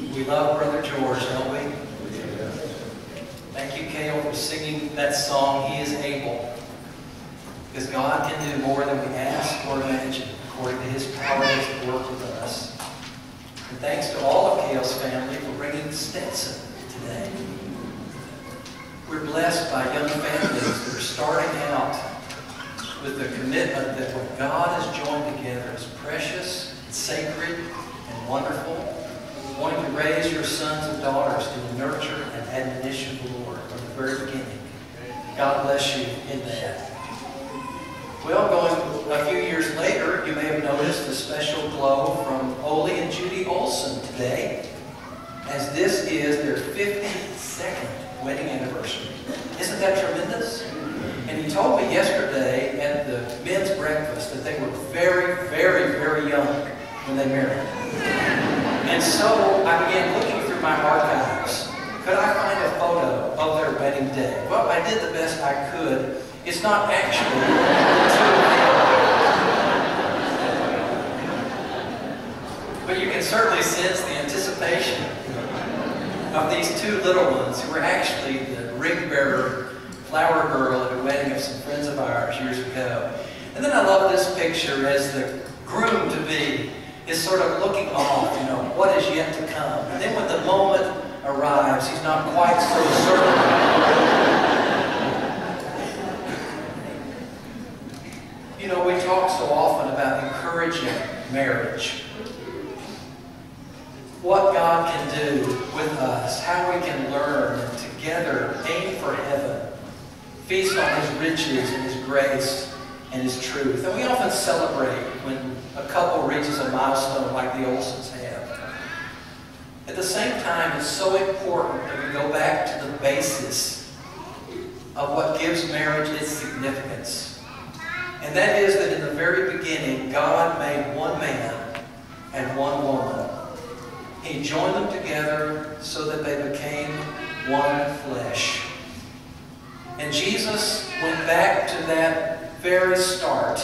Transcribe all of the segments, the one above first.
We love Brother George, don't we? Thank you, Cale, for singing that song, He is Able. Because God can do more than we ask or imagine, according to His power that work with us. And thanks to all of Cale's family for bringing Stetson today. We're blessed by young families that are starting out with the commitment that what God has joined together is precious, sacred, and wonderful. Wanting to raise your sons and daughters to the nurture and admonition of the Lord from the very beginning. God bless you in that. Well, going a few years later, you may have noticed a special glow from Ole and Judy Olson today, as this is their 52nd wedding anniversary. Isn't that tremendous? And he told me yesterday at the men's breakfast that they were very, very, very young when they married. And so I began looking through my archives. Could I find a photo of their wedding day? Well, I did the best I could. It's not actually But you can certainly sense the anticipation of these two little ones who were actually the ring bearer flower girl at a wedding of some friends of ours years ago. And then I love this picture as the groom-to-be is sort of looking off, you know, what is yet to come. And then when the moment arrives, he's not quite so certain. you know, we talk so often about encouraging marriage. What God can do with us, how we can learn and together aim for heaven feast on His riches and His grace and His truth. And we often celebrate when a couple reaches a milestone like the Olsons have. At the same time, it's so important that we go back to the basis of what gives marriage its significance. And that is that in the very beginning, God made one man and one woman. He joined them together so that they became one flesh. And Jesus went back to that very start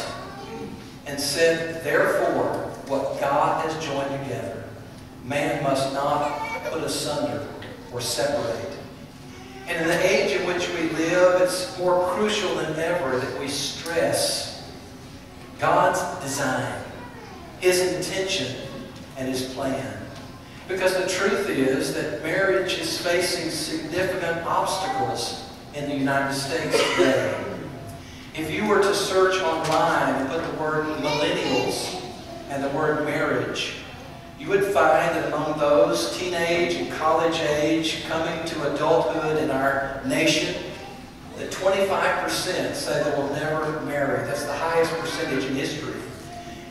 and said, Therefore, what God has joined together, man must not put asunder or separate. And in the age in which we live, it's more crucial than ever that we stress God's design, His intention, and His plan. Because the truth is that marriage is facing significant obstacles in the United States today. If you were to search online and put the word millennials and the word marriage, you would find that among those teenage and college age coming to adulthood in our nation, that 25% say they will never marry. That's the highest percentage in history.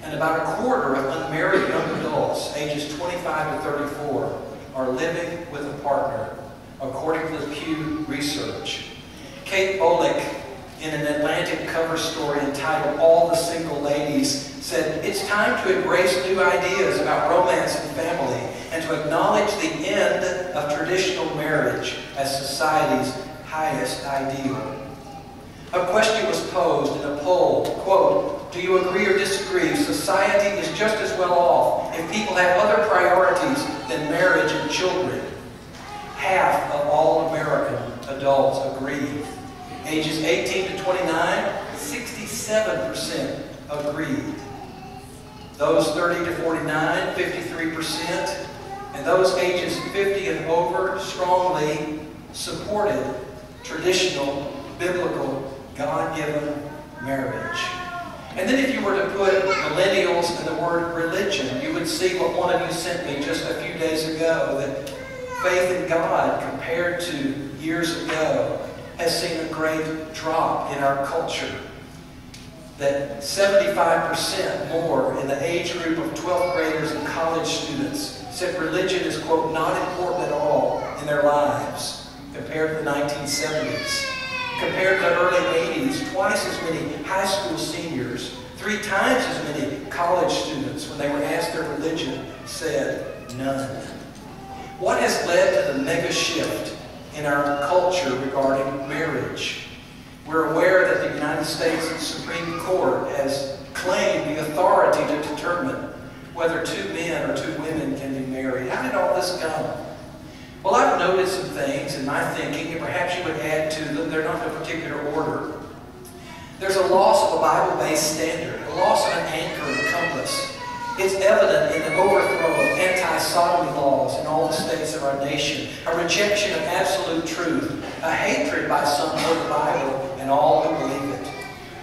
And about a quarter of unmarried young adults, ages 25 to 34, are living with a partner, according to the Pew Research. Kate Bolick, in an Atlantic cover story entitled All the Single Ladies, said, It's time to embrace new ideas about romance and family and to acknowledge the end of traditional marriage as society's highest ideal. A question was posed in a poll, quote, do you agree or disagree? Society is just as well off if people have other priorities than marriage and children. Half of all American adults agree. Ages 18 to 29, 67% agreed. Those 30 to 49, 53%. And those ages 50 and over strongly supported traditional, biblical, God-given marriage. And then if you were to put millennials and the word religion, you would see what one of you sent me just a few days ago, that faith in God compared to years ago has seen a great drop in our culture. That 75% more in the age group of 12th graders and college students said religion is, quote, not important at all in their lives compared to the 1970s. Compared to the early 80s, twice as many high school seniors, three times as many college students, when they were asked their religion, said none. What has led to the mega shift in our culture regarding marriage? We're aware that the United States Supreme Court has claimed the authority to determine whether two men or two women can be married. How did all this come. Well, I've noticed some things in my thinking, and perhaps you would add to them. They're not in a particular order. There's a loss of a Bible-based standard, a loss of an anchor and compass. It's evident in the overthrow of anti-sodomy laws in all the states of our nation, a rejection of absolute truth, a hatred by some of the Bible and all who believe it.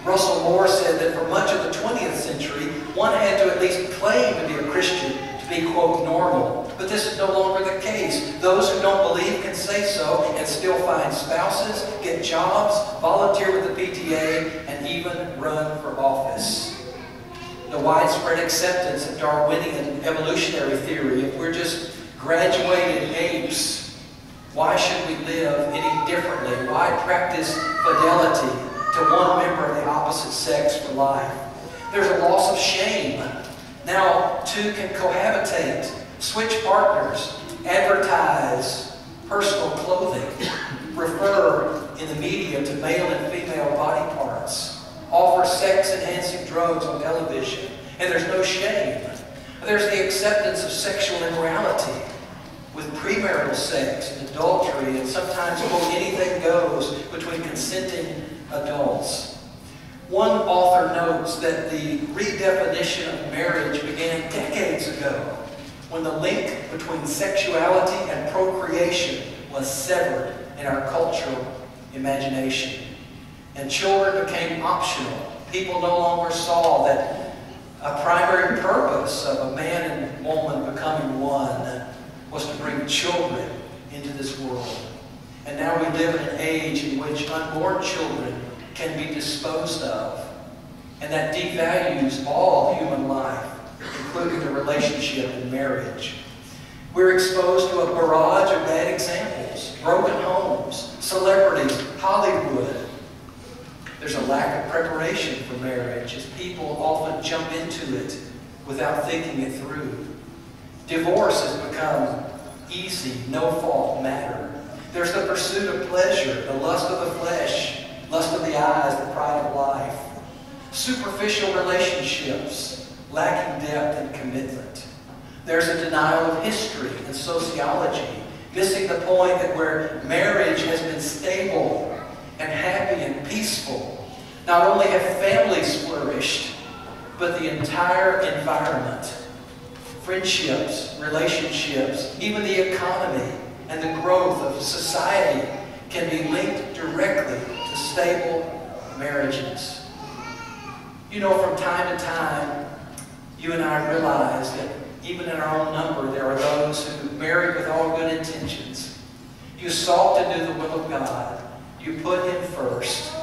Russell Moore said that for much of the 20th century, one had to at least claim to be a Christian to be, quote, normal. But this is no longer the case. Those who don't believe can say so and still find spouses, get jobs, volunteer with the PTA, and even run for office. The widespread acceptance of Darwinian evolutionary theory, if we're just graduated apes, why should we live any differently? Why practice fidelity to one member of the opposite sex for life? There's a loss of shame. Now, two can cohabitate, switch partners, advertise personal clothing, refer in the media to male and female body parts, offer sex-enhancing drugs on television, and there's no shame. There's the acceptance of sexual immorality with premarital sex and adultery, and sometimes, quote, anything goes between consenting adults. One author notes that the redefinition of marriage began decades ago when the link between sexuality and procreation was severed in our cultural imagination. And children became optional. People no longer saw that a primary purpose of a man and woman becoming one was to bring children into this world. And now we live in an age in which unborn children can be disposed of. And that devalues all human life, including the relationship in marriage. We're exposed to a barrage of bad examples, broken homes, celebrities, Hollywood. There's a lack of preparation for marriage as people often jump into it without thinking it through. Divorce has become easy, no-fault matter. There's the pursuit of pleasure, the lust of the flesh, lust of the eyes, the pride of life. Superficial relationships, lacking depth and commitment. There's a denial of history and sociology, missing the point that where marriage has been stable and happy and peaceful, not only have families flourished, but the entire environment, friendships, relationships, even the economy and the growth of society can be linked directly to stable marriages. You know, from time to time, you and I realize that even in our own number, there are those who married with all good intentions. You sought to do the will of God. You put Him first.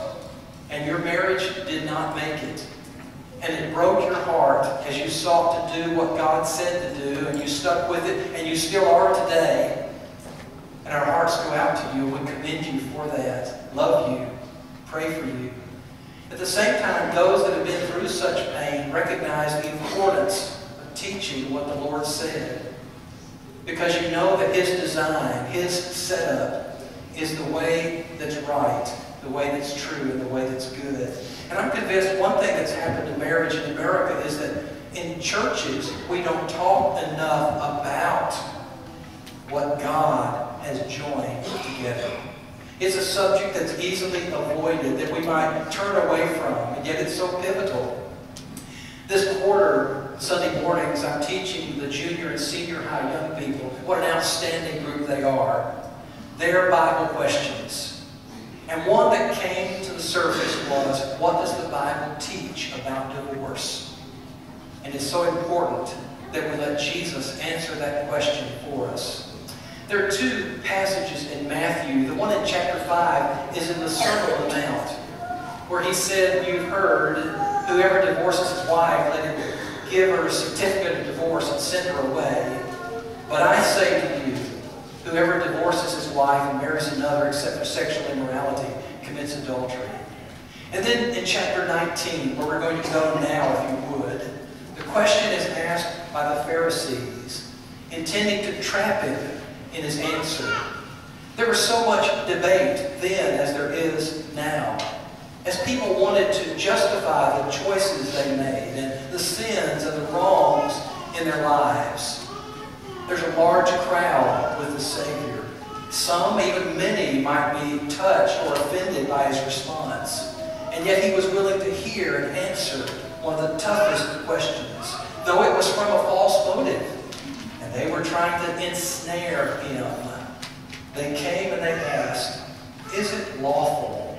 And your marriage did not make it. And it broke your heart as you sought to do what God said to do, and you stuck with it, and you still are today. And our hearts go out to you, and we commend you for that. Love you. Pray for you. At the same time, those that have been through such pain recognize the importance of teaching what the Lord said. Because you know that His design, His setup, is the way that's right, the way that's true, and the way that's good. And I'm convinced one thing that's happened to marriage in America is that in churches, we don't talk enough about what God has joined together. It's a subject that's easily avoided, that we might turn away from, and yet it's so pivotal. This quarter, Sunday mornings, I'm teaching the junior and senior high young people what an outstanding group they are. Their Bible questions. And one that came to the surface was, what does the Bible teach about divorce? And it's so important that we let Jesus answer that question for us. There are two passages in Matthew. The one in chapter 5 is in the Sermon on the Mount, where he said, You've heard, whoever divorces his wife, let him give her a certificate of divorce and send her away. But I say to you, whoever divorces his wife and marries another except for sexual immorality commits adultery. And then in chapter 19, where we're going to go now, if you would, the question is asked by the Pharisees, intending to trap him in his answer. There was so much debate then as there is now. As people wanted to justify the choices they made and the sins and the wrongs in their lives. there's a large crowd. Some, even many, might be touched or offended by his response. And yet he was willing to hear and answer one of the toughest questions, though it was from a false motive. And they were trying to ensnare him. They came and they asked, Is it lawful?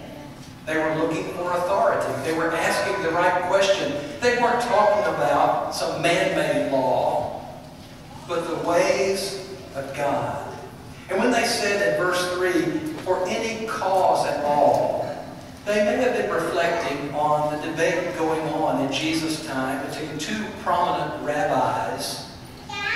They were looking for authority. They were asking the right question. They weren't talking about some man-made law, but the ways of God. And when they said in verse 3, for any cause at all, they may have been reflecting on the debate going on in Jesus' time between two prominent rabbis.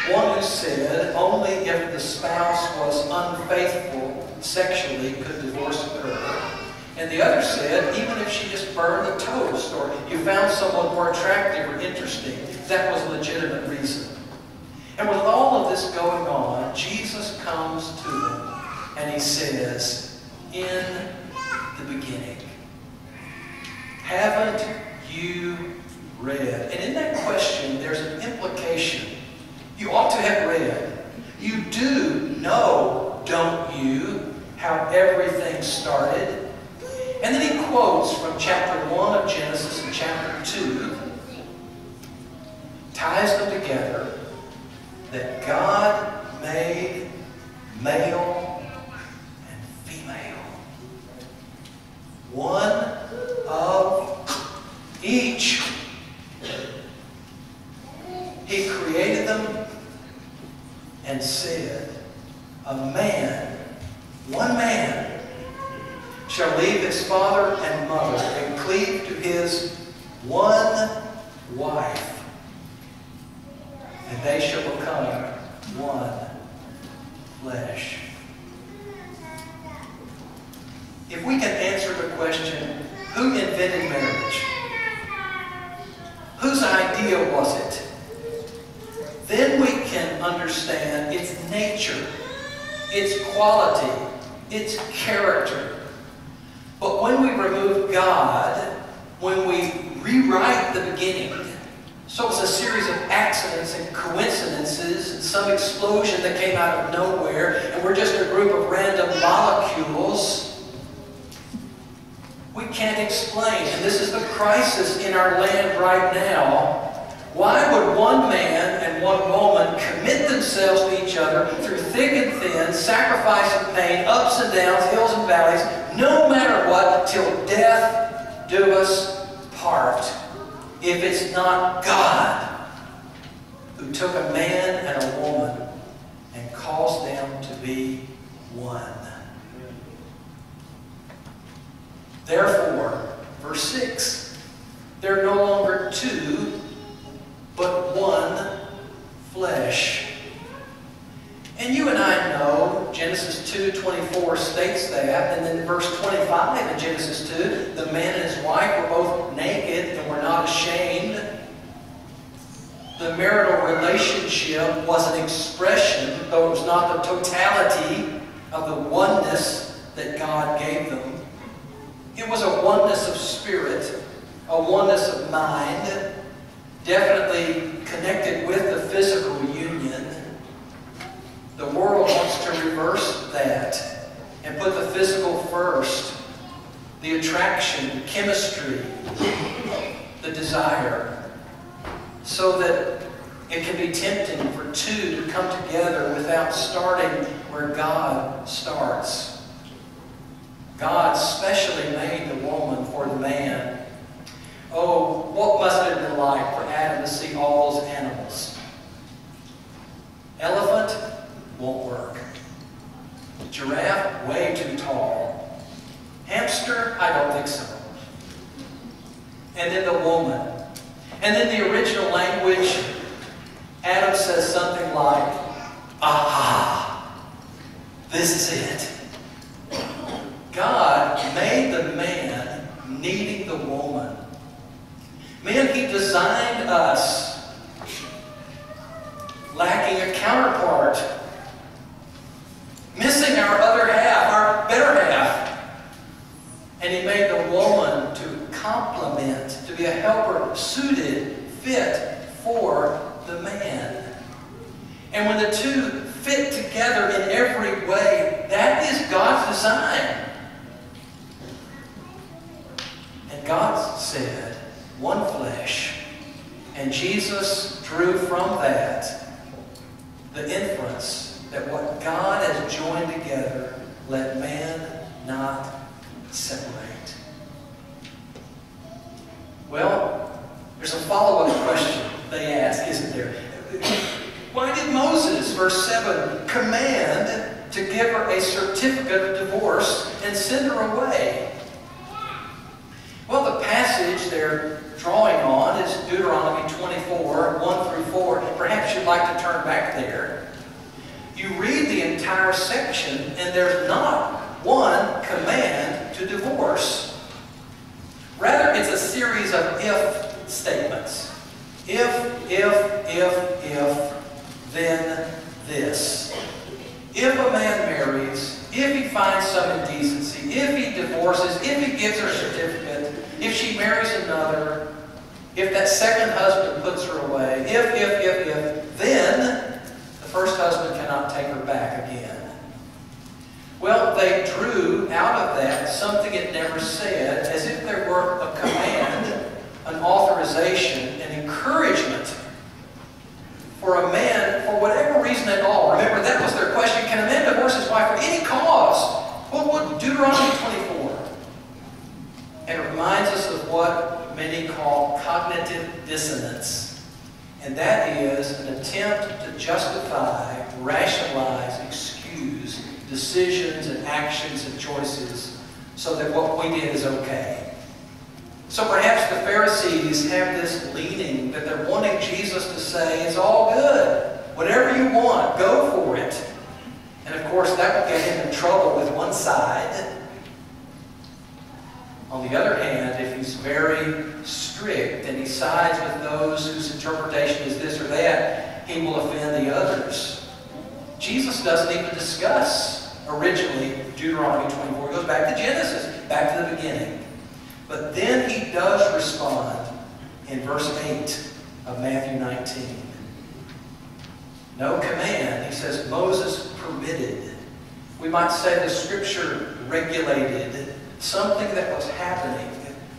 One who said only if the spouse was unfaithful sexually could divorce occur. And the other said, even if she just burned the toast or you found someone more attractive or interesting, that was a legitimate reason. And with all of this going on, Jesus comes to them and he says, in the beginning, haven't you read? And in that question, there's an implication. You ought to have read. You do know, don't you, how everything started? And then he quotes from chapter 1 of Genesis and chapter 2, ties them together, that God made male and female. One of each. He created them and said, a man, one man, shall leave his father and mother and cleave to his one wife, and they shall become one flesh. If we can answer the question, who invented marriage? Whose idea was it? Then we can understand its nature, its quality, its character, but when we remove God, when we rewrite the beginning, so it's a series of accidents and coincidences and some explosion that came out of nowhere, and we're just a group of random molecules. We can't explain, and this is the crisis in our land right now. Why would one man and one woman commit themselves to each other through thick and thin, sacrifice and pain, ups and downs, hills and valleys, no matter what, till death do us part. If it's not God who took a man and a woman and caused them to be one. Therefore, verse 6, they're no longer two, but one flesh. And you and I know Genesis 2.24 states that, and then verse 25 in Genesis 2, the man and his wife were both naked and were not ashamed. The marital relationship was an expression, though it was not the totality of the oneness that God gave them. It was a oneness of spirit, a oneness of mind, definitely connected with the physical world wants to reverse that and put the physical first. The attraction, the chemistry, the desire. So that it can be tempting for two to come together without starting where God starts. God specially made the woman for the man. Oh, what must it have been like for Adam to see all those animals? And when the two fit together in every way, that is God's design. And God said, one flesh. And Jesus drew from that the inference that what God has joined together, let man not separate. Well, there's a follow-up question Moses, verse 7, command to give her a certificate of divorce and send her away? Well, the passage they're drawing on is Deuteronomy 24, 1 through 4. Perhaps you'd like to turn back there. You read the entire section, and there's not one command to divorce. Rather, it's a series of if statements. If, if, if, if, then this. If a man marries, if he finds some indecency, if he divorces, if he gives her a certificate, if she marries another, if that second husband puts her away, if, if, if, if, then the first husband cannot take her back again. Well, they drew out of that something it never said, as if there were a command, an authorization, an encouragement for a man, for whatever reason at all. Remember, that was their question. Can a man divorce his wife for any cause? What would Deuteronomy 24? And it reminds us of what many call cognitive dissonance. And that is an attempt to justify, rationalize, excuse decisions and actions and choices so that what we did is okay. So perhaps the Pharisees have this leaning that they're wanting Jesus to say, it's all good. Whatever you want, go for it. And of course, that will get him in trouble with one side. On the other hand, if he's very strict and he sides with those whose interpretation is this or that, he will offend the others. Jesus doesn't even discuss originally Deuteronomy 24. He goes back to Genesis, back to the beginning. But then he does respond in verse 8 of Matthew 19. No command. He says Moses permitted. We might say the scripture regulated something that was happening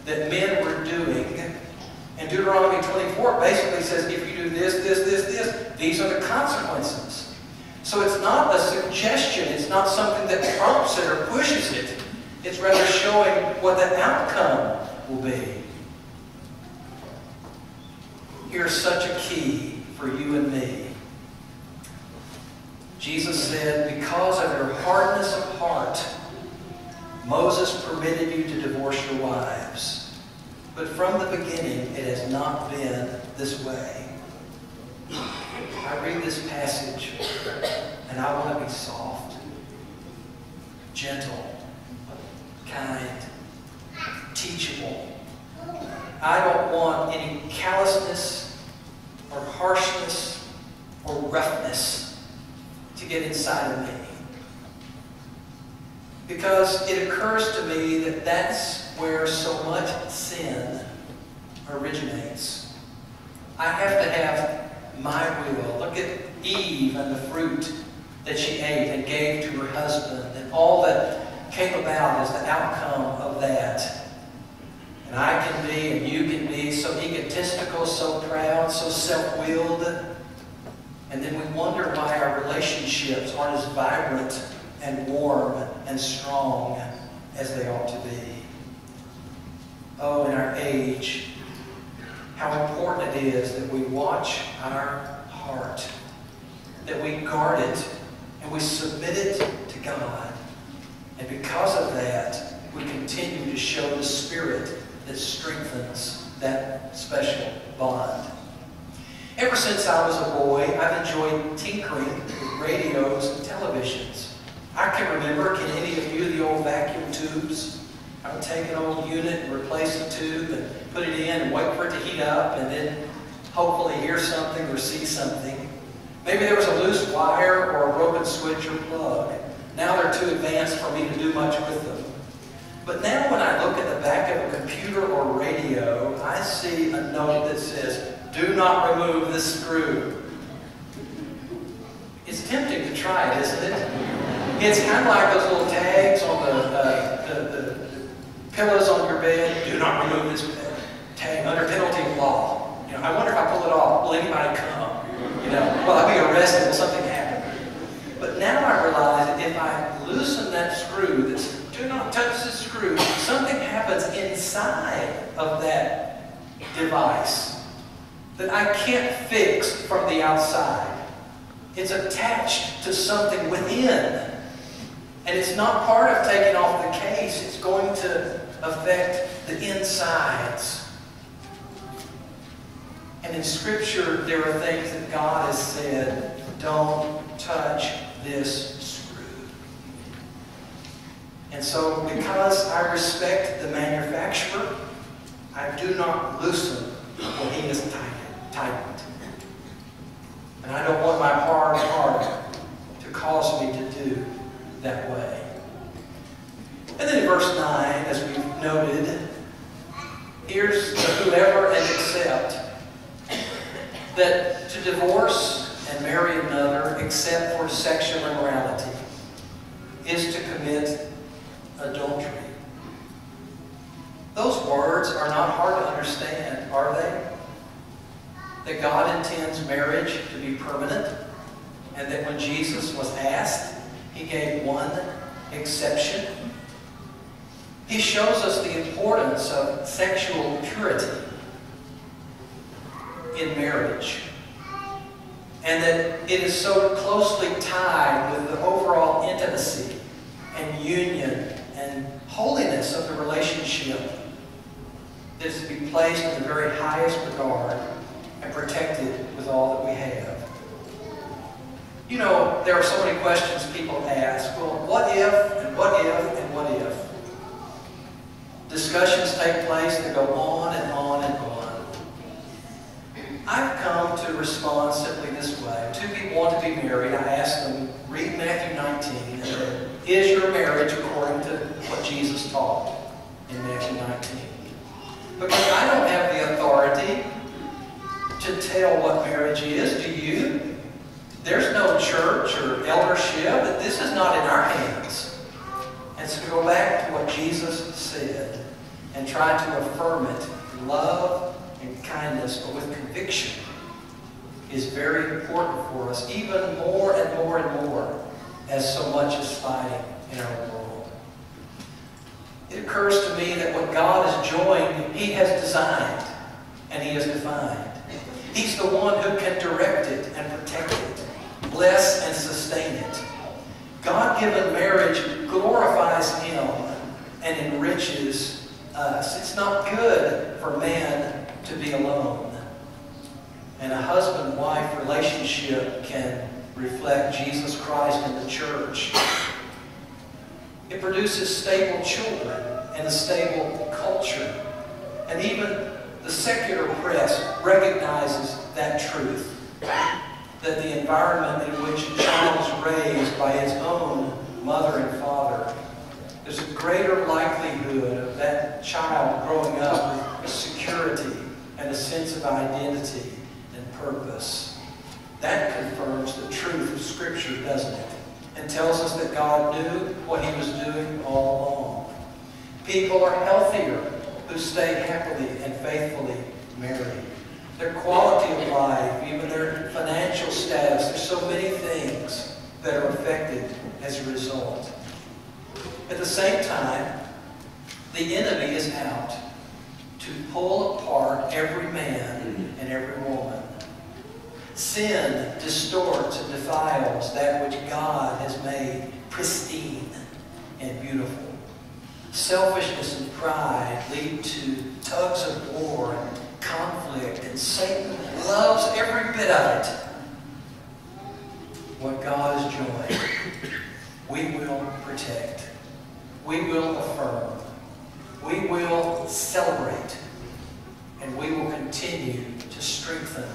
that men were doing. And Deuteronomy 24 basically says if you do this, this, this, this, these are the consequences. So it's not a suggestion. It's not something that prompts it or pushes it. It's rather showing what the outcome will be. Here's such a key for you and me. Jesus said, because of your hardness of heart, Moses permitted you to divorce your wives. But from the beginning, it has not been this way. I read this passage, and I want to be soft, gentle, kind, teachable. I don't want any callousness or harshness or roughness to get inside of me. Because it occurs to me that that's where so much sin originates. I have to have my will. Look at Eve and the fruit that she ate and gave to her husband and all that came about as the outcome of that. And I can be and you can be so egotistical, so proud, so self-willed. And then we wonder why our relationships aren't as vibrant and warm and strong as they ought to be. Oh, in our age, how important it is that we watch our heart, that we guard it, and we submit it to God. And because of that, we continue to show the Spirit that strengthens that special bond. Ever since I was a boy, I've enjoyed tinkering with radios and televisions. I can remember, can any of you, the old vacuum tubes? I would take an old unit and replace the tube and put it in and wait for it to heat up and then hopefully hear something or see something. Maybe there was a loose wire or a broken switch or plug. Now they're too advanced for me to do much with them. But now when I look at the back of a computer or radio, I see a note that says, do not remove the screw. It's tempting to try it, isn't it? It's kind of like those little tags on uh, the pillows on your bed, do not remove this tag under penalty of law. You know, I wonder if I pull it off, will anybody come? You know, will I be arrested? Will something happen? But now I realize that if I loosen that screw, that's do not touch the screw, something happens inside of that device that I can't fix from the outside. It's attached to something within. And it's not part of taking off the case. It's going to affect the insides. And in Scripture, there are things that God has said, don't touch this screw. And so, because I respect the manufacturer, I do not loosen what he has tightened. And I don't want my hard heart to cause me to do that way. And then in verse 9, as we've noted, here's the whoever and except. that to divorce and marry another except for sexual immorality is to commit adultery. Those words are not hard to understand, are they? That God intends marriage to be permanent, and that when Jesus was asked, he gave one exception. He shows us the importance of sexual purity in marriage. And that it is so closely tied with the overall intimacy and union and holiness of the relationship that is to be placed in the very highest regard and protected with all that we have. You know, there are so many questions people ask. Well, what if, and what if, and what if? Discussions take place that go on and on and on. I've come to respond simply this way. Two people want to be married. I ask them, read Matthew 19, and is your marriage according to what Jesus taught in Matthew 19? Because I don't have the authority to tell what marriage is. Do you? There's no church or eldership. This is not in our hands. So to go back to what Jesus said and try to affirm it love and kindness, but with conviction, is very important for us, even more and more and more as so much is fighting in our world. It occurs to me that what God has joined, He has designed and He has defined. He's the one who can direct it and protect it, bless and sustain it. God-given marriage glorifies Him and enriches us. It's not good for man to be alone. And a husband-wife relationship can reflect Jesus Christ in the church. It produces stable children and a stable culture. And even the secular press recognizes that truth. That the environment in which a child is raised by its own mother and father, there's a greater likelihood of that child growing up with security and a sense of identity and purpose. That confirms the truth of Scripture, doesn't it? And tells us that God knew what He was doing all along. People are healthier who stay happily and faithfully married. Their quality of life, even their financial status, there's so many things that are affected as a result. At the same time, the enemy is out to pull apart every man and every woman. Sin distorts and defiles that which God has made pristine and beautiful. Selfishness and pride lead to tugs of war and conflict, and Satan loves every bit of it. What God has joined, we will protect. We will affirm. We will celebrate. And we will continue to strengthen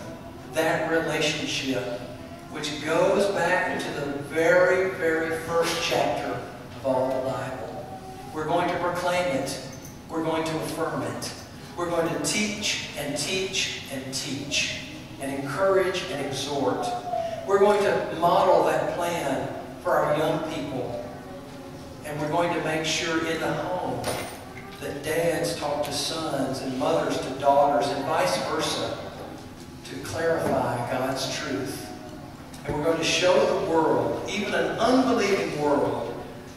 that relationship which goes back into the very, very first chapter of all the Bible. We're going to proclaim it. We're going to affirm it. We're going to teach and teach and teach and encourage and exhort. We're going to model that plan for our young people. And we're going to make sure in the home that dads talk to sons and mothers to daughters and vice versa to clarify God's truth. And we're going to show the world, even an unbelieving world,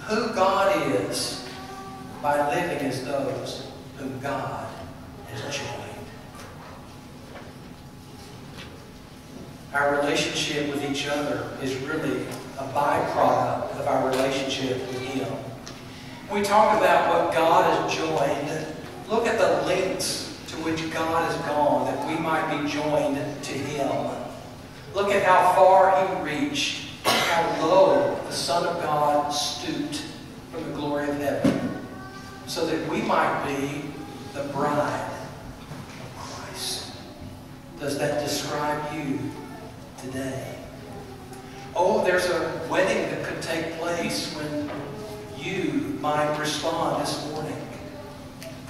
who God is by living as those whom God joined. Our relationship with each other is really a byproduct of our relationship with Him. We talk about what God has joined, look at the lengths to which God has gone that we might be joined to Him. Look at how far He reached, how low the Son of God stooped from the glory of heaven, so that we might be the bride. Does that describe you today? Oh, there's a wedding that could take place when you might respond this morning,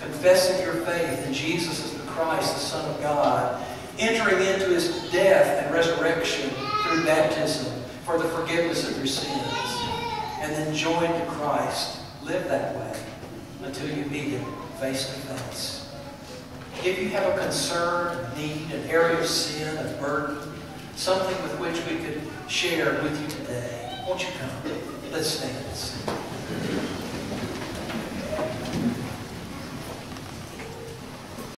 confessing your faith in Jesus as the Christ, the Son of God, entering into his death and resurrection through baptism for the forgiveness of your sins, and then join to Christ. Live that way until you meet him face to face. If you have a concern, a need, an area of sin, a burden, something with which we could share with you today, won't you come? Let's stand and sing.